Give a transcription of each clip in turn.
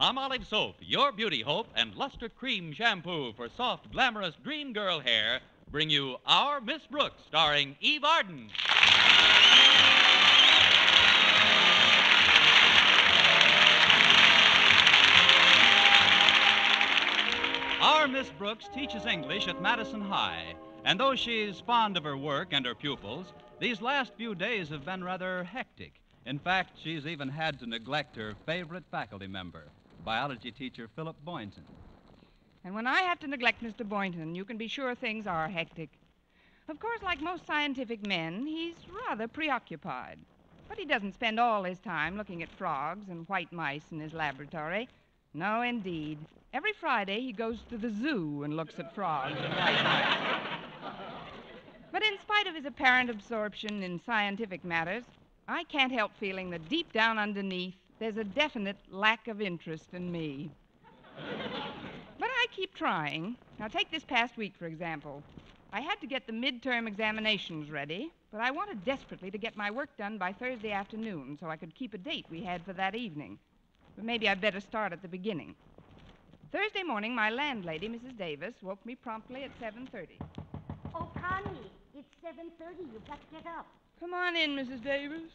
Palmolive Soap, your beauty hope, and Luster Cream Shampoo for soft, glamorous dream girl hair bring you Our Miss Brooks, starring Eve Arden. Our Miss Brooks teaches English at Madison High, and though she's fond of her work and her pupils, these last few days have been rather hectic. In fact, she's even had to neglect her favorite faculty member, biology teacher Philip Boynton. And when I have to neglect Mr. Boynton, you can be sure things are hectic. Of course, like most scientific men, he's rather preoccupied. But he doesn't spend all his time looking at frogs and white mice in his laboratory. No, indeed. Every Friday he goes to the zoo and looks at frogs. But in spite of his apparent absorption in scientific matters, I can't help feeling that deep down underneath there's a definite lack of interest in me. But I keep trying. Now, take this past week, for example. I had to get the midterm examinations ready, but I wanted desperately to get my work done by Thursday afternoon so I could keep a date we had for that evening. But maybe I'd better start at the beginning. Thursday morning, my landlady, Mrs. Davis, woke me promptly at 7.30. Oh, Connie, it's 7.30. You've got to get up. Come on in, Mrs. Davis.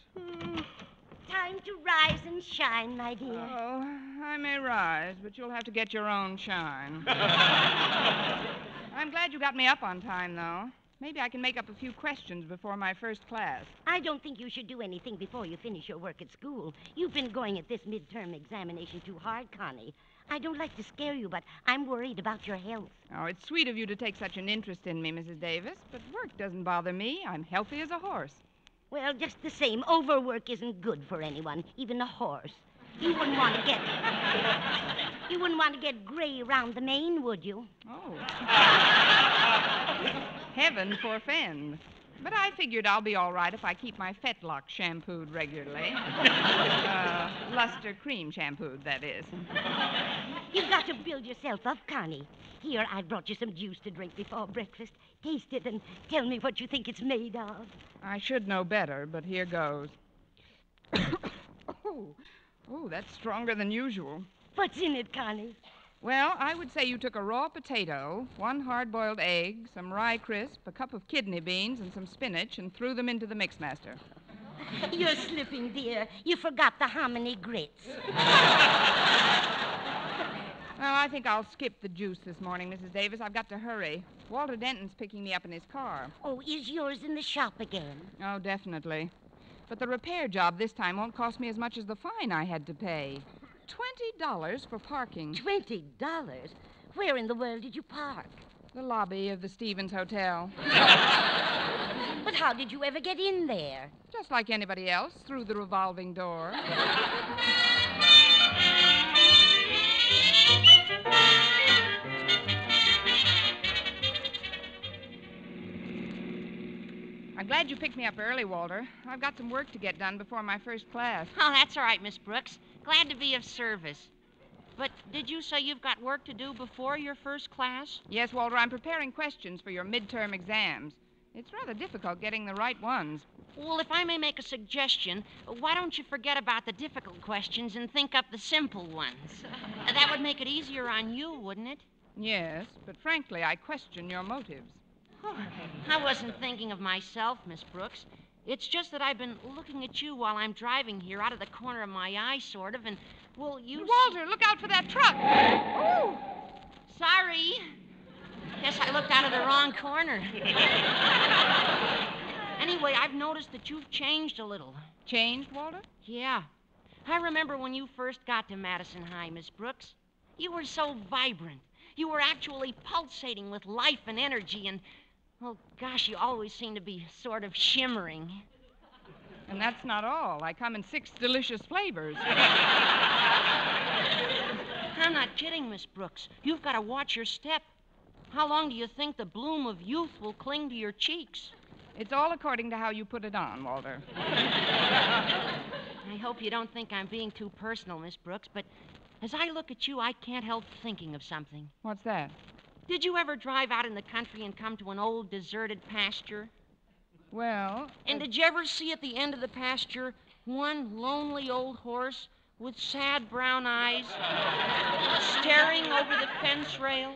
Time to rise and shine, my dear. Oh, I may rise, but you'll have to get your own shine. I'm glad you got me up on time, though. Maybe I can make up a few questions before my first class. I don't think you should do anything before you finish your work at school. You've been going at this midterm examination too hard, Connie. I don't like to scare you, but I'm worried about your health. Oh, it's sweet of you to take such an interest in me, Mrs. Davis, but work doesn't bother me. I'm healthy as a horse. Well, just the same, overwork isn't good for anyone, even a horse. You wouldn't want to get. You wouldn't want to get gray around the mane, would you? Oh. Heaven forfend. But I figured I'll be all right if I keep my fetlock shampooed regularly. uh, luster cream shampooed, that is. You've got to build yourself up, Connie. Here, I've brought you some juice to drink before breakfast. Taste it and tell me what you think it's made of. I should know better, but here goes. oh, oh, that's stronger than usual. What's in it, Connie? Well, I would say you took a raw potato, one hard boiled egg, some rye crisp, a cup of kidney beans, and some spinach, and threw them into the mixmaster. You're slipping, dear. You forgot the hominy grits. I think I'll skip the juice this morning, Mrs. Davis. I've got to hurry. Walter Denton's picking me up in his car. Oh, is yours in the shop again? Oh, definitely. But the repair job this time won't cost me as much as the fine I had to pay. Twenty dollars for parking. Twenty dollars? Where in the world did you park? The lobby of the Stevens Hotel. But how did you ever get in there? Just like anybody else, through the revolving door. I'm glad you picked me up early, Walter. I've got some work to get done before my first class. Oh, that's all right, Miss Brooks. Glad to be of service. But did you say you've got work to do before your first class? Yes, Walter, I'm preparing questions for your midterm exams. It's rather difficult getting the right ones. Well, if I may make a suggestion, why don't you forget about the difficult questions and think up the simple ones? that would make it easier on you, wouldn't it? Yes, but frankly, I question your motives. Oh, I wasn't thinking of myself, Miss Brooks. It's just that I've been looking at you while I'm driving here out of the corner of my eye, sort of, and, well, you. Walter, look out for that truck! Oh! Sorry. Guess I looked out of the wrong corner. anyway, I've noticed that you've changed a little. Changed, Walter? Yeah. I remember when you first got to Madison High, Miss Brooks. You were so vibrant. You were actually pulsating with life and energy, and, well, gosh, you always seem to be sort of shimmering. And that's not all. I come in six delicious flavors. I'm not kidding, Miss Brooks. You've got to watch your step. How long do you think the bloom of youth will cling to your cheeks? It's all according to how you put it on, Walter. I hope you don't think I'm being too personal, Miss Brooks, but as I look at you, I can't help thinking of something. What's that? Did you ever drive out in the country and come to an old deserted pasture? Well. And uh, did you ever see at the end of the pasture one lonely old horse with sad brown eyes, staring over the fence rail.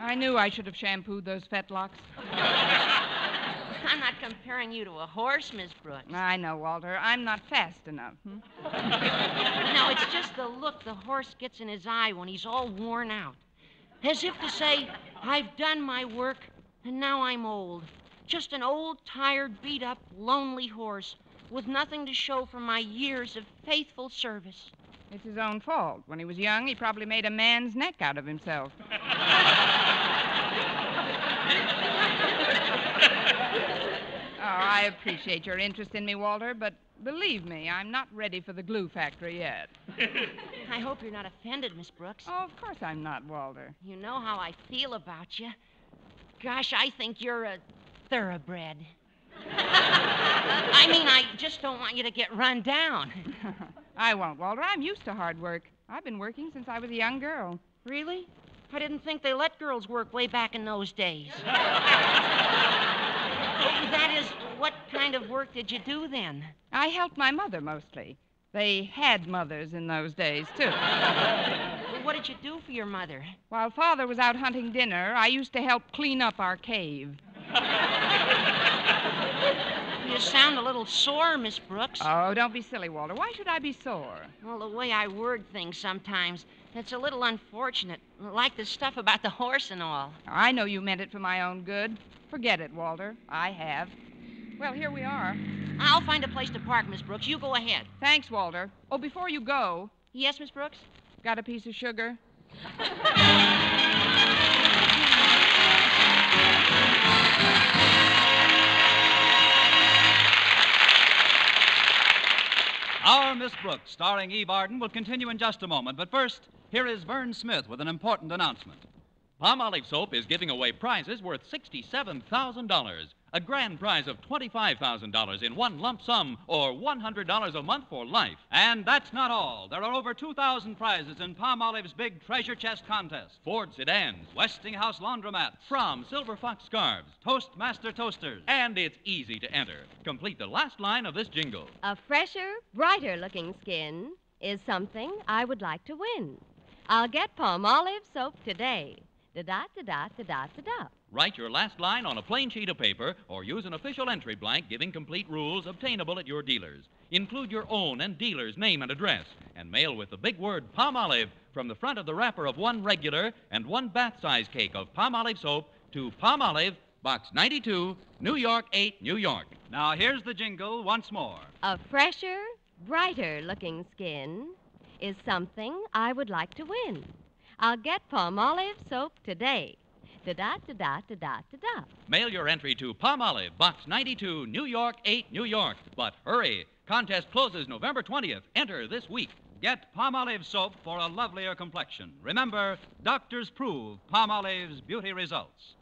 I knew I should have shampooed those fetlocks. I'm not comparing you to a horse, Miss Brooks. I know, Walter. I'm not fast enough. hmm? No, it's just the look the horse gets in his eye when he's all worn out. As if to say, I've done my work, and now I'm old. Just an old, tired, beat up, lonely horse with nothing to show for my years of faithful service. It's his own fault. When he was young, he probably made a man's neck out of himself. I appreciate your interest in me, Walter, but believe me, I'm not ready for the glue factory yet. I hope you're not offended, Miss Brooks. Oh, of course I'm not, Walter. You know how I feel about you. Gosh, I think you're a thoroughbred. I mean, I just don't want you to get run down. I won't, Walter. I'm used to hard work. I've been working since I was a young girl. Really? I didn't think they let girls work way back in those days. Oh, that is, what kind of work did you do then? I helped my mother mostly. They had mothers in those days, too. What did you do for your mother? While Father was out hunting dinner, I used to help clean up our cave. You sound a little sore, Miss Brooks. Oh, don't be silly, Walter. Why should I be sore? Well, the way I word things sometimes, it's a little unfortunate. Like the stuff about the horse and all. I know you meant it for my own good. Forget it, Walter. I have. Well, here we are. I'll find a place to park, Miss Brooks. You go ahead. Thanks, Walter. Oh, before you go, Yes, Miss Brooks? got a piece of sugar? Our Miss Brooks, starring Eve Arden, will continue in just a moment. But first, here is Vern Smith with an important announcement. Palmolive Soap is giving away prizes worth $67,000. A grand prize of $25,000 in one lump sum or $100 a month for life. And that's not all. There are over 2,000 prizes in Palmolive's big treasure chest contest. Ford sedans, Westinghouse laundromats, from Silver Fox scarves, Toastmaster toasters. and it's easy to enter. Complete the last line of this jingle. A fresher, brighter looking skin is something I would like to win. I'll get Palmolive soap today. Da da da da da da da da. Write your last line on a plain sheet of paper or use an official entry blank giving complete rules obtainable at your dealers. Include your own and dealer's name and address and mail with the big word Palmolive from the front of the wrapper of one regular and one bath size cake of Palmolive soap to Palmolive, Box 92, New York 8, New York. Now, here's the jingle once more. A fresher, brighter looking skin is something I would like to win. I'll get Palmolive soap today. Da da da da da da da. Mail your entry to Palmolive, Box 92, New York 8, New York. But hurry! Contest closes November 20th. Enter this week. Get Palmolive soap for a lovelier complexion. Remember, doctors prove Palmolive's beauty results.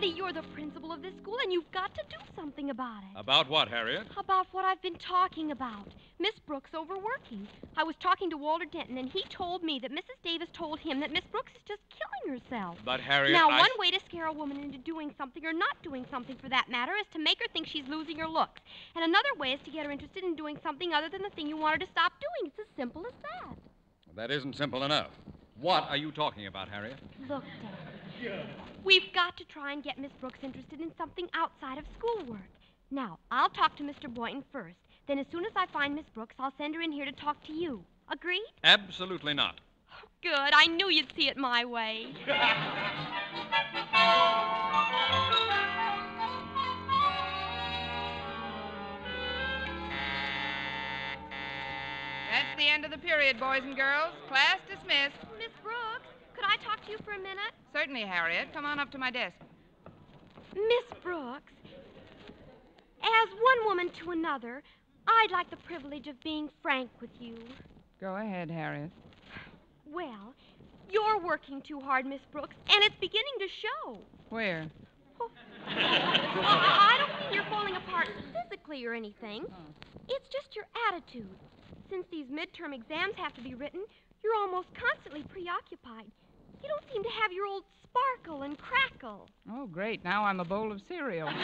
Daddy, you're the principal of this school, and you've got to do something about it. About what, Harriet? About what I've been talking about. Miss Brooks overworking. I was talking to Walter Denton, and he told me that Mrs. Davis told him that Miss Brooks is just killing herself. But, Harriet, now, I- one way to scare a woman into doing something, or not doing something for that matter, is to make her think she's losing her looks. And another way is to get her interested in doing something other than the thing you want her to stop doing. It's as simple as that. That isn't simple enough. What are you talking about, Harriet? Look, Dad. We've got to try and get Miss Brooks interested in something outside of schoolwork. Now, I'll talk to Mr. Boynton first. Then, as soon as I find Miss Brooks, I'll send her in here to talk to you. Agreed? Absolutely not. Good. I knew you'd see it my way. That's the end of the period, boys and girls. Class dismissed. Miss Brooks, could I talk to you for a minute? Certainly, Harriet. Come on up to my desk. Miss Brooks, as one woman to another, I'd like the privilege of being frank with you. Go ahead, Harriet. Well, you're working too hard, Miss Brooks, and it's beginning to show. Where? Oh, I I don't mean you're falling apart physically or anything. Oh. It's just your attitude. Since these midterm exams have to be written, you're almost constantly preoccupied. You don't seem to have your old sparkle and crackle. Oh, great. Now I'm a bowl of cereal.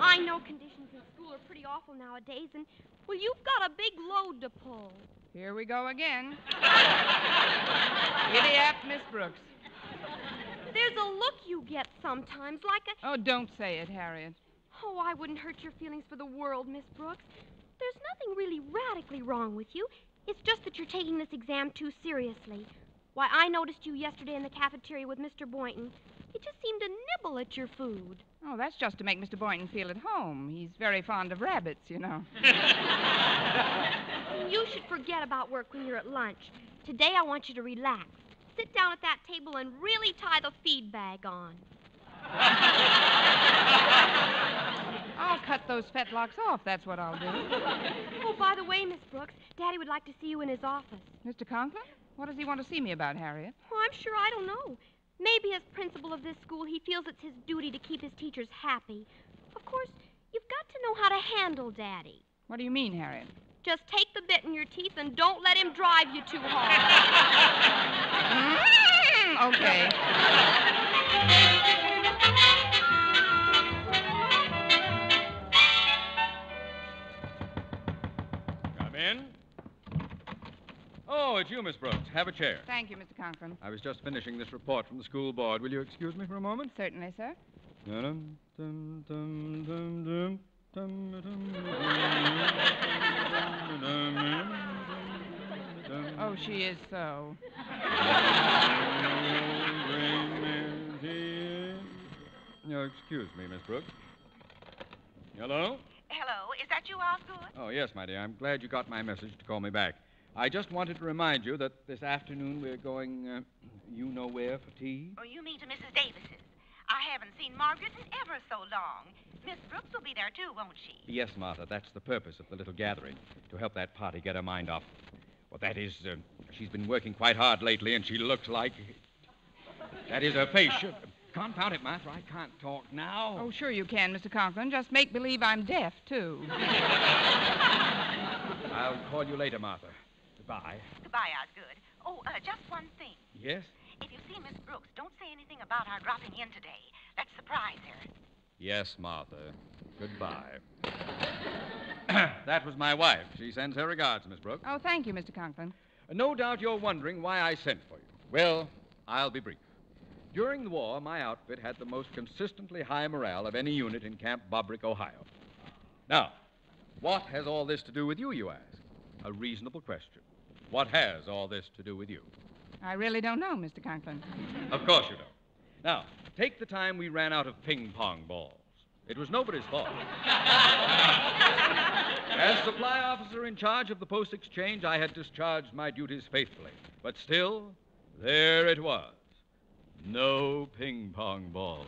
I know conditions in school are pretty awful nowadays, and, well, you've got a big load to pull. Here we go again. Giddy up, Miss Brooks. There's a look you get sometimes, like a. Oh, don't say it, Harriet. Oh, I wouldn't hurt your feelings for the world, Miss Brooks. There's nothing really radically wrong with you. It's just that you're taking this exam too seriously. Why, I noticed you yesterday in the cafeteria with Mr. Boynton. You just seemed to nibble at your food. Oh, that's just to make Mr. Boynton feel at home. He's very fond of rabbits, you know. You should forget about work when you're at lunch. Today, I want you to relax. Sit down at that table and really tie the feed bag on. I'll cut those fetlocks off, that's what I'll do. Oh, by the way, Miss Brooks, Daddy would like to see you in his office. Mr. Conklin? What does he want to see me about, Harriet? Oh, I'm sure I don't know. Maybe as principal of this school, he feels it's his duty to keep his teachers happy. Of course, you've got to know how to handle Daddy. What do you mean, Harriet? Just take the bit in your teeth and don't let him drive you too hard. Mm, okay. it's you, Miss Brooks. Have a chair. Thank you, Mr. Conklin. I was just finishing this report from the school board. Will you excuse me for a moment? Certainly, sir. Oh, she is so. Excuse me, Miss Brooks. Hello? Hello. Is that you, Osgood? Oh, yes, my dear. I'm glad you got my message to call me back. I just wanted to remind you that this afternoon we're going, uh, you know where, for tea. Oh, you mean to Mrs. Davis's? I haven't seen Margaret in ever so long. Miss Brooks will be there too, won't she? Yes, Martha, that's the purpose of the little gathering, to help that party get her mind off. Well, that is, uh, she's been working quite hard lately, and she looks like. That is her face. She- Confound it, Martha, I can't talk now. Oh, sure you can, Mr. Conklin. Just make believe I'm deaf, too. I'll call you later, Martha. Goodbye. Goodbye, Osgood. Oh, uh, just one thing. Yes? If you see Miss Brooks, don't say anything about our dropping in today. Let's surprise her. Yes, Martha. Goodbye. that was my wife. She sends her regards, Miss Brooks. Oh, thank you, Mr. Conklin. No doubt you're wondering why I sent for you. Well, I'll be brief. During the war, my outfit had the most consistently high morale of any unit in Camp Bobrick, Ohio. Now, what has all this to do with you, you ask? A reasonable question. What has all this to do with you? I really don't know, Mr. Conklin. Of course you don't. Now, take the time we ran out of ping pong balls. It was nobody's fault. As supply officer in charge of the post exchange, I had discharged my duties faithfully. But still, there it was. No ping pong balls.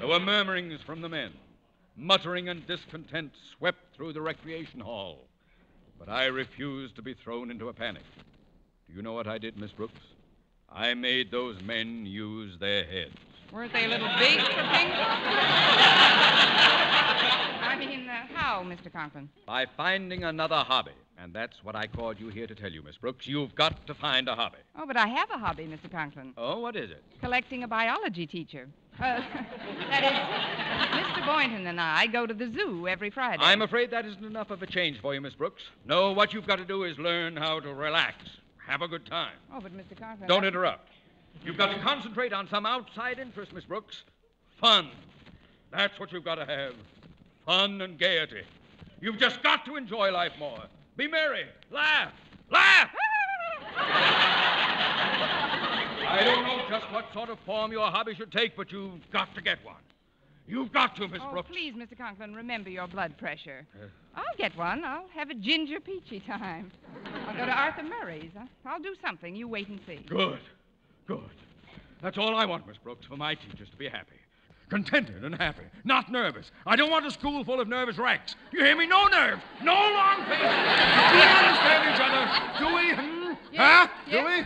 there were murmurings from the men. Muttering and discontent swept through the recreation hall. But I refused to be thrown into a panic. Do you know what I did, Miss Brooks? I made those men use their heads. Weren't they a little big for pong? I mean, uh, how, Mr. Conklin? By finding another hobby. And that's what I called you here to tell you, Miss Brooks. You've got to find a hobby. Oh, but I have a hobby, Mr. Conklin. Oh, what is it? Collecting a biology teacher. Uh, that is, Mr. Boynton and I go to the zoo every Friday. I'm afraid that isn't enough of a change for you, Miss Brooks. No, what you've got to do is learn how to relax. Have a good time. Oh, but Mr. Conklin. Don't I- interrupt. You've got to concentrate on some outside interest, Miss Brooks. Fun. That's what you've got to have. Fun and gaiety. You've just got to enjoy life more. Be merry. Laugh. Laugh! I don't know just what sort of form your hobby should take, but you've got to get one. You've got to, Miss Oh, Brooks. please, Mr. Conklin, remember your blood pressure. Uh. I'll get one. I'll have a ginger peachy time. I'll go to Arthur Murray's. I'll do something. You wait and see. Good. Good. That's all I want, Miss Brooks, for my teachers to be happy. Contented and happy, not nervous. I don't want a school full of nervous wrecks. You hear me? No nerves, no long faces. Do we understand each other? Do we? Huh? Do we?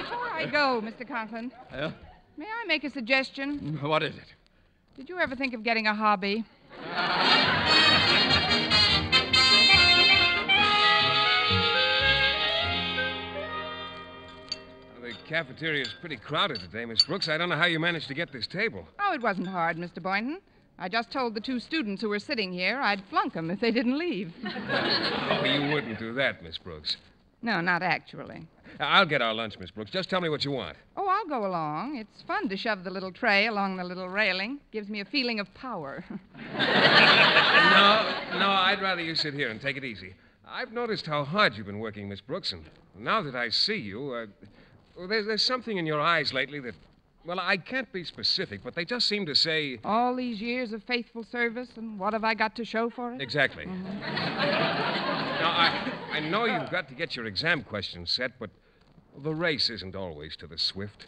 Before I go, Mr. Conklin, yeah? may I make a suggestion? What is it? Did you ever think of getting a hobby? The cafeteria is pretty crowded today, Miss Brooks. I don't know how you managed to get this table. Oh, it wasn't hard, Mr. Boynton. I just told the two students who were sitting here I'd flunk them if they didn't leave. Oh, you wouldn't do that, Miss Brooks. no, not actually. I'll get our lunch, Miss Brooks. Just tell me what you want. Oh, I'll go along. It's fun to shove the little tray along the little railing. Gives me a feeling of power. No, no, I'd rather you sit here and take it easy. I've noticed how hard you've been working, Miss Brooks, and now that I see you, uh, well, there's, there's something in your eyes lately that, well, I can't be specific, but they just seem to say. All these years of faithful service, and what have I got to show for it? Exactly. Mm-hmm. Now, I, I know you've got to get your exam questions set, but the race isn't always to the swift.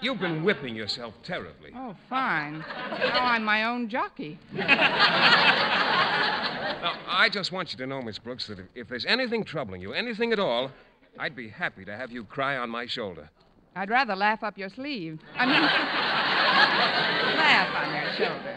You've been whipping yourself terribly. Oh, fine. Now I'm my own jockey. Now, I just want you to know, Miss Brooks, that if, if there's anything troubling you, anything at all, I'd be happy to have you cry on my shoulder. I'd rather laugh up your sleeve. I mean, laugh on your shoulder.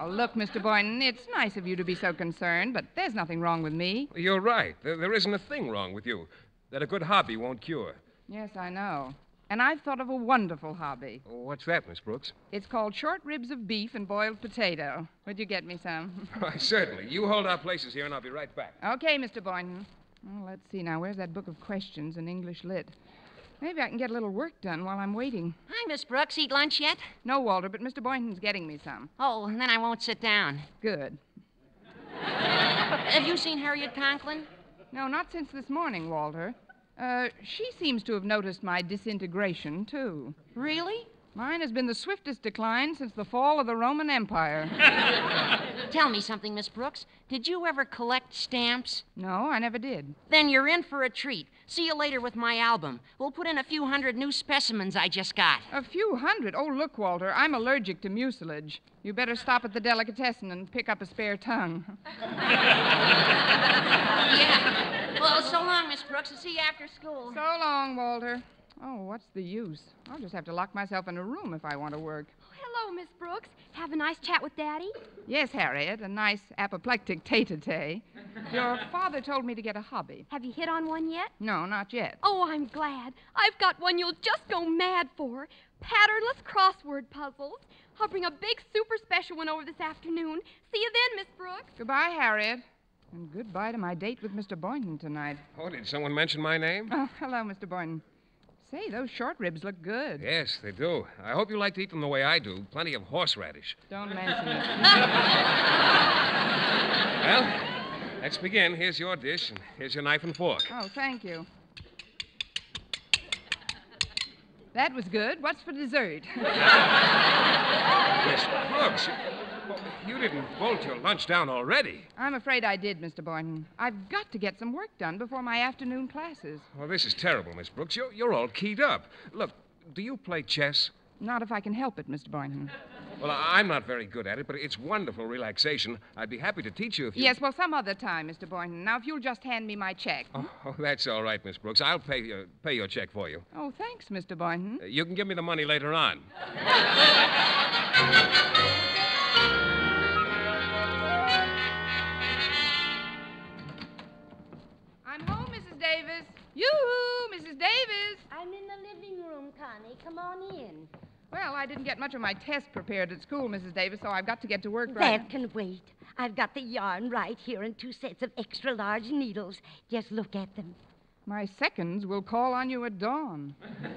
Oh, look, Mr. Boynton, it's nice of you to be so concerned, but there's nothing wrong with me. You're right. There, there isn't a thing wrong with you that a good hobby won't cure. Yes, I know. And I've thought of a wonderful hobby. What's that, Miss Brooks? It's called short ribs of beef and boiled potato. Would you get me some? Why, certainly. You hold our places here, and I'll be right back. Okay, Mr. Boynton. Well, let's see now. Where's that book of questions in English Lit? Maybe I can get a little work done while I'm waiting. Hi, Miss Brooks. Eat lunch yet? No, Walter, but Mr. Boynton's getting me some. Oh, then I won't sit down. Good. Have you seen Harriet Conklin? No, not since this morning, Walter. Uh, she seems to have noticed my disintegration, too. Really? Mine has been the swiftest decline since the fall of the Roman Empire. Tell me something, Miss Brooks. Did you ever collect stamps? no, I never did. Then you're in for a treat. See you later with my album. We'll put in a few hundred new specimens I just got. A few hundred. Oh, look, Walter, I'm allergic to mucilage. You better stop at the delicatessen and pick up a spare tongue. Yeah. Well, so long, Miss Brooks. I'll see you after school. So long, Walter. Oh, what's the use? I'll just have to lock myself in a room if I want to work. Hello, Miss Brooks. Have a nice chat with Daddy? Yes, Harriet, a nice apoplectic tete-a-tete. Your father told me to get a hobby. Have you hit on one yet? No, not yet. Oh, I'm glad. I've got one you'll just go mad for. Patternless crossword puzzles. I'll bring a big super special one over this afternoon. See you then, Miss Brooks. Goodbye, Harriet. And goodbye to my date with Mr. Boynton tonight. Oh, did someone mention my name? Oh, hello, Mr. Boynton. Say, those short ribs look good. Yes, they do. I hope you like to eat them the way I do. Plenty of horseradish. Don't mention it. Well, let's begin. Here's your dish, and here's your knife and fork. Oh, thank you. That was good. What's for dessert? Miss Brooks, you, didn't bolt your lunch down already. I'm afraid I did, Mr. Boynton. I've got to get some work done before my afternoon classes. Well, this is terrible, Miss Brooks. You're, you're all keyed up. Look, do you play chess? Not if I can help it, Mr. Boynton. Well, I'm not very good at it, but it's wonderful relaxation. I'd be happy to teach you if you. Yes, well, some other time, Mr. Boynton. Now, if you'll just hand me my check. Oh, oh, that's all right, Miss Brooks. I'll pay your, pay your check for you. Oh, thanks, Mr. Boynton. Uh, You can give me the money later on. Davis. Yoo-hoo, Mrs. Davis. I'm in the living room, Connie. Come on in. Well, I didn't get much of my test prepared at school, Mrs. Davis, so I've got to get to work right That can wait. I've got the yarn right here and two sets of extra large needles. Just look at them. My seconds will call on you at dawn.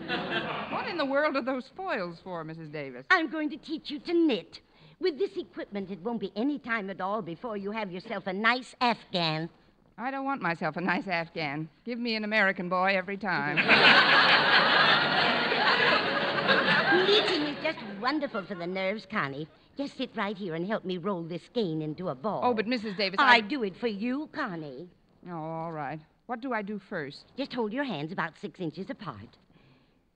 what in the world are those foils for, Mrs. Davis? I'm going to teach you to knit. With this equipment, it won't be any time at all before you have yourself a nice Afghan. I don't want myself a nice Afghan. Give me an American boy every time. Knitting is just wonderful for the nerves, Connie. Just sit right here and help me roll this skein into a ball. oh, but Mrs. Davis, I I... do it for you, Connie. Oh, all right. What do I do first? Just hold your hands about six inches apart.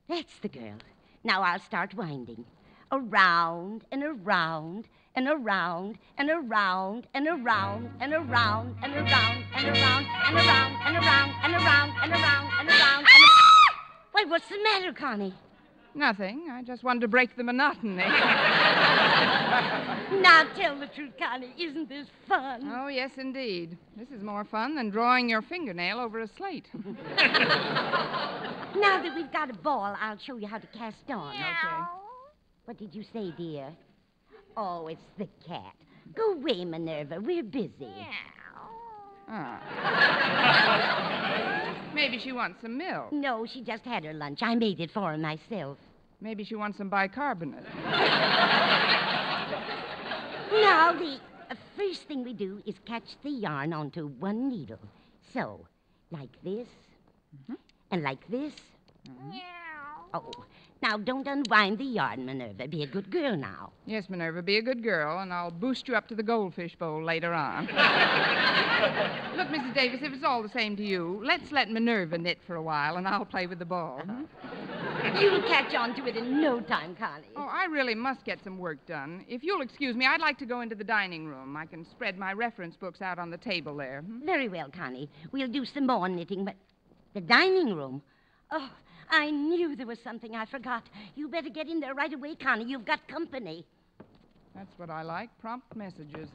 That's the girl. Now I'll start winding. Around and around and around and around and around and around and around and around and around and around and around and around and around and around. Why, what's the matter, Connie? Nothing. I just wanted to break the monotony. Now tell the truth, Connie. Isn't this fun? oh, yes, indeed. This is more fun than drawing your fingernail over a slate. Now that we've got a ball, I'll show you how to cast on. Okay. What did you say, dear? Oh, it's the cat. Go away, Minerva. We're busy. Ah. Maybe she wants some milk. No, she just had her lunch. I made it for her myself. Maybe she wants some bicarbonate. Now, the uh, first thing we do is catch the yarn onto one needle. So, like this, and like this. Oh, now don't unwind the yarn, Minerva. Be a good girl now. Yes, Minerva, be a good girl, and I'll boost you up to the goldfish bowl later on. Look, Mrs. Davis, if it's all the same to you, let's let Minerva knit for a while, and I'll play with the ball. huh? You'll catch on to it in no time, Connie. Oh, I really must get some work done. If you'll excuse me, I'd like to go into the dining room. I can spread my reference books out on the table there. hmm? Very well, Connie. We'll do some more knitting, but the dining room. Oh, I knew there was something I forgot. You better get in there right away, Connie. You've got company. That's what I like prompt messages.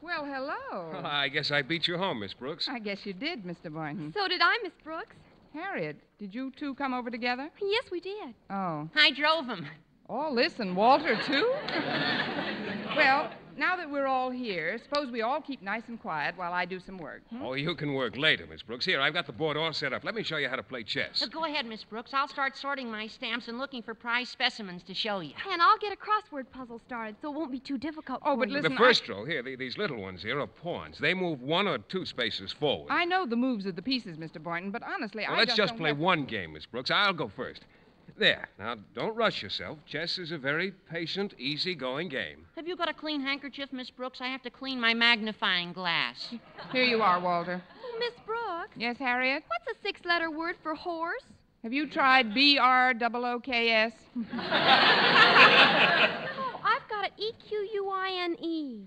Well, hello. I guess I beat you home, Miss Brooks. I guess you did, Mr. Boynton. So did I, Miss Brooks. Harriet, did you two come over together? Yes, we did. Oh. I drove him. All oh, listen, Walter, too? well, now that we're all here, suppose we all keep nice and quiet while I do some work. hmm? Oh, you can work later, Miss Brooks. Here, I've got the board all set up. Let me show you how to play chess. So go ahead, Miss Brooks. I'll start sorting my stamps and looking for prize specimens to show you. And I'll get a crossword puzzle started so it won't be too difficult Oh, for but you. listen, the first row, here, the, these little ones here are pawns. They move one or two spaces forward. I know the moves of the pieces, Mr. Boynton, but honestly, Well, I let's just, just don't play get- one game, Miss Brooks. I'll go first. There. Now, don't rush yourself. Chess is a very patient, easy-going game. Have you got a clean handkerchief, Miss Brooks? I have to clean my magnifying glass. Here you are, Walter. Oh, Miss Brooks, Yes, Harriet? what's a six-letter word for horse? Have you tried B R O O K S? Oh, I've got it E Q U I N E.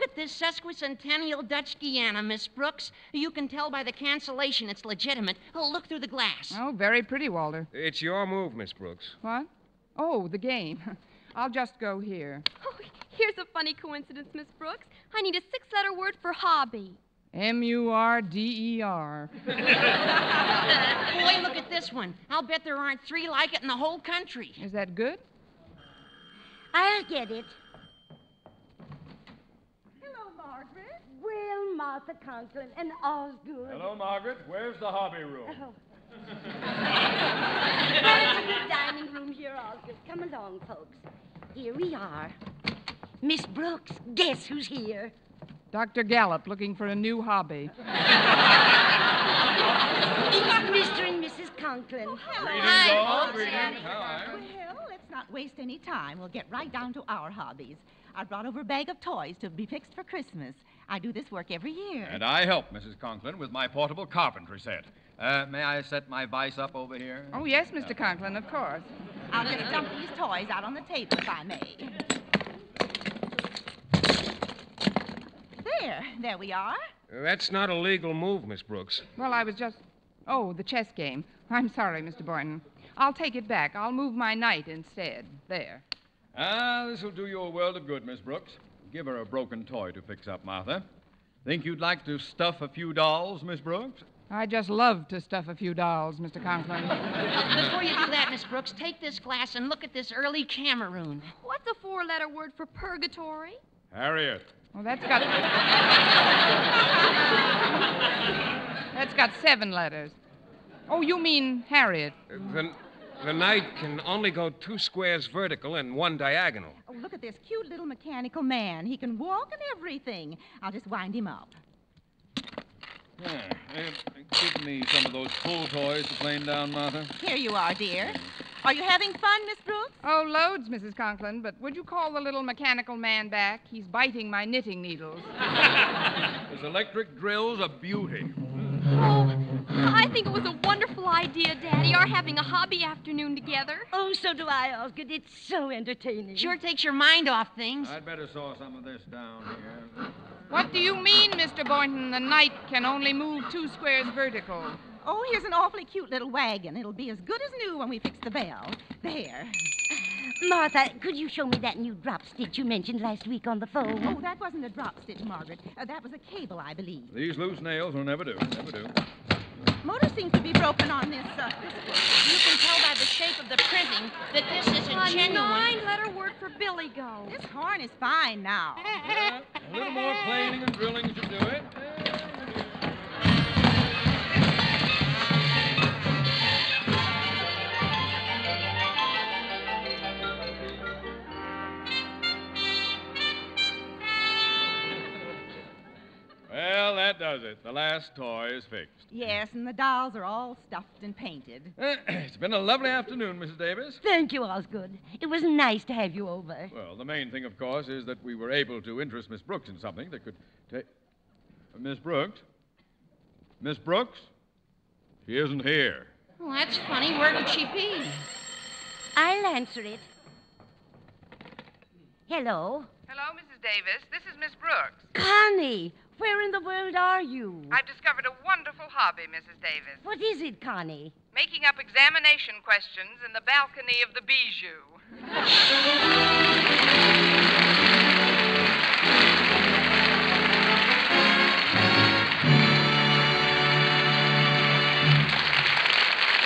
Look at this sesquicentennial Dutch Guiana, Miss Brooks. You can tell by the cancellation it's legitimate. Oh, look through the glass. Oh, very pretty, Walter. It's your move, Miss Brooks. What? Oh, the game. I'll just go here. Oh, here's a funny coincidence, Miss Brooks. I need a six-letter word for hobby. M U R D E R. Boy, look at this one. I'll bet there aren't three like it in the whole country. Is that good? I'll get it. Hello, Margaret. Well, Martha Conklin and Osgood. Hello, Margaret. Where's the hobby room? Oh. Well, the dining room here, Osgood. Come along, folks. Here we are. Miss Brooks, guess who's here? Dr. Gallup looking for a new hobby. It's Mr. and Mrs. Conklin. Oh, hello. all. Greetings. How are you? Well, let's not waste any time. We'll get right down to our hobbies. I brought over a bag of toys to be fixed for Christmas. I do this work every year. And I help Mrs. Conklin with my portable carpentry set. Uh, may I set my vise up over here? Oh, yes, Mr. Conklin, of course. I'll just dump these toys out on the table if I may. There, there we are. That's not a legal move, Miss Brooks. Well, I was just. Oh, the chess game. I'm sorry, Mr. Boynton. I'll take it back. I'll move my knight instead. There. Ah, this will do you a world of good, Miss Brooks. Give her a broken toy to fix up, Martha. Think you'd like to stuff a few dolls, Miss Brooks? I just love to stuff a few dolls, Mr. Conklin. Before you do that, Miss Brooks, take this glass and look at this early Cameroon. What's a four-letter word for purgatory? Harriet. Well, that's got. that's got seven letters. Oh, you mean Harriet? The, the knight can only go two squares vertical and one diagonal. Oh, look at this cute little mechanical man. He can walk and everything. I'll just wind him up. Yeah, give me some of those pull toys to plane down, Martha. Here you are, dear. Are you having fun, Miss Brooks? Oh, loads, Mrs. Conklin, but would you call the little mechanical man back? He's biting my knitting needles. His electric drill's a beauty. Oh, I think it was a wonderful idea, Daddy, our having a hobby afternoon together. Oh, so do I, Osgood. It's so entertaining. Sure takes your mind off things. I'd better saw some of this down here. What do you mean, Mr. Boynton? The knight can only move two squares vertical. Oh, here's an awfully cute little wagon. It'll be as good as new when we fix the bell. There. Martha, could you show me that new drop stitch you mentioned last week on the phone? Oh, that wasn't a drop stitch, Margaret. Uh, that was a cable, I believe. These loose nails will never do. Never do. Motor seems to be broken on this. Uh, this You can tell by the shape of the printing that this isn't A genuine. nine-letter word for Billy Go. This horn is fine now. Yeah, a little more planing and drilling should do it. Well, that does it. The last toy is fixed. Yes, and the dolls are all stuffed and painted. it's been a lovely afternoon, Mrs. Davis. Thank you, Osgood. It was nice to have you over. Well, the main thing, of course, is that we were able to interest Miss Brooks in something that could take. Uh, Miss Brooks? Miss Brooks? She isn't here. Well, that's funny. Where could she be? I'll answer it. Hello? Hello, Mrs. Davis. This is Miss Brooks. Connie, where in the world are you? I've discovered a wonderful hobby, Mrs. Davis. What is it, Connie? Making up examination questions in the balcony of the Bijou.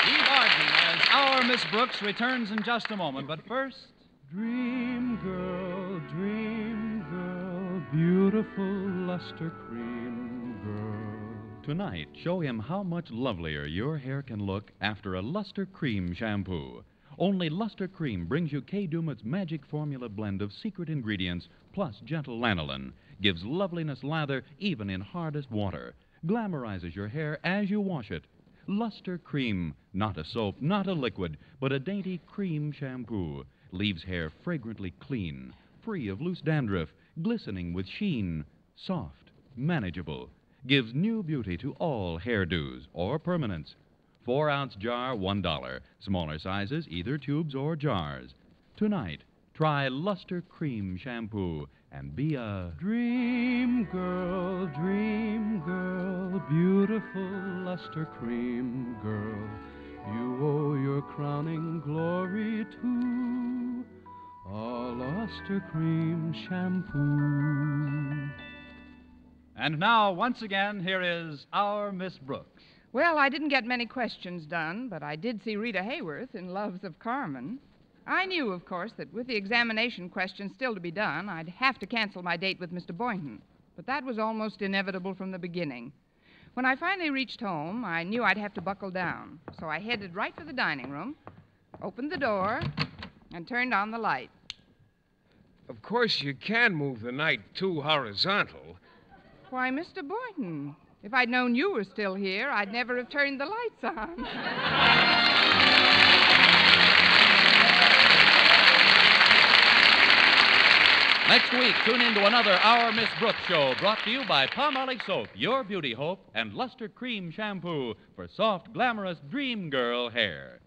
Eve Arden as our Miss Brooks returns in just a moment. But first, Dream Girl, Dream Girl, beautiful luster cream girl. Tonight, show him how much lovelier your hair can look after a Luster Cream shampoo. Only Luster Cream brings you Kay Daumit's magic formula blend of secret ingredients plus gentle lanolin. Gives loveliness lather even in hardest water. Glamorizes your hair as you wash it. Luster Cream, not a soap, not a liquid, but a dainty cream shampoo. Leaves hair fragrantly clean, free of loose dandruff, glistening with sheen, soft, manageable. Gives new beauty to all hairdos or permanents. Four ounce jar, one dollar. Smaller sizes, either tubes or jars. Tonight, try Luster Cream Shampoo and be a Dream Girl, Dream Girl, beautiful luster cream girl. You owe your crowning glory to a luster cream shampoo. And now, once again, here is our Miss Brooks. Well, I didn't get many questions done, but I did see Rita Hayworth in Loves of Carmen. I knew, of course, that with the examination questions still to be done, I'd have to cancel my date with Mr. Boynton. But that was almost inevitable from the beginning. When I finally reached home, I knew I'd have to buckle down. So I headed right for the dining room, opened the door, and turned on the light. Of course, you can move the knight two horizontal. Why, Mr. Boynton, if I'd known you were still here, I'd never have turned the lights on. Next week, tune in to another Our Miss Brooks show brought to you by Palmolive Soap, your beauty hope, and Luster Cream Shampoo for soft, glamorous dream girl hair.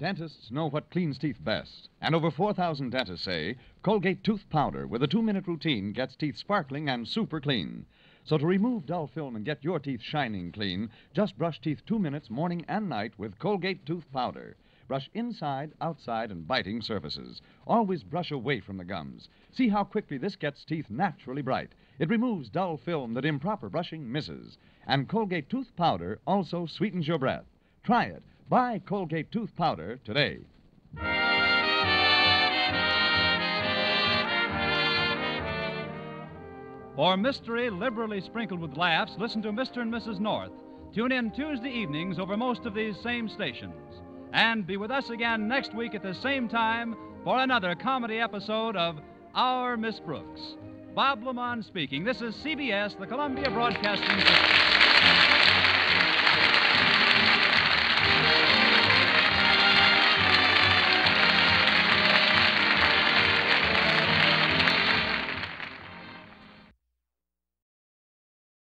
Dentists know what cleans teeth best, and over 4,000 dentists say Colgate tooth powder with a two minute routine gets teeth sparkling and super clean. So to remove dull film and get your teeth shining clean, just brush teeth two minutes morning and night with Colgate tooth powder. Brush inside, outside, and biting surfaces. Always brush away from the gums. See how quickly this gets teeth naturally bright. It removes dull film that improper brushing misses. And Colgate tooth powder also sweetens your breath. Try it. Buy Colgate tooth powder today. For mystery liberally sprinkled with laughs, listen to Mr. and Mrs. North. Tune in Tuesday evenings over most of these same stations. And be with us again next week at the same time for another comedy episode of Our Miss Brooks. Bob LeMond speaking. This is CBS, the Columbia Broadcasting System.